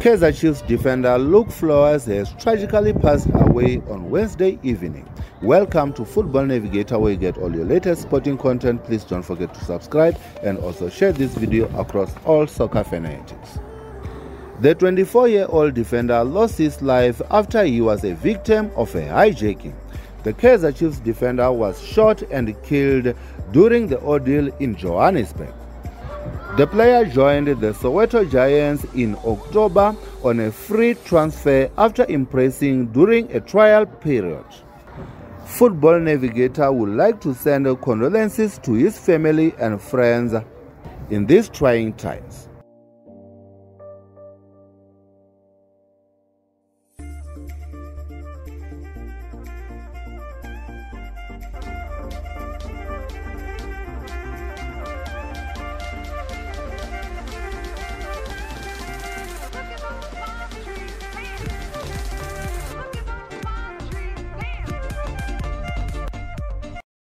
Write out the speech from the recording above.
Kaizer Chiefs defender Luke Fleurs has tragically passed away on Wednesday evening. Welcome to Football Navigator where you get all your latest sporting content. Please don't forget to subscribe and also share this video across all soccer fanatics. The 24-year-old defender lost his life after he was a victim of a hijacking. The Kaizer Chiefs defender was shot and killed during the ordeal in Johannesburg. The player joined the Soweto Giants in October on a free transfer after impressing during a trial period. Football Navigator would like to send condolences to his family and friends in these trying times.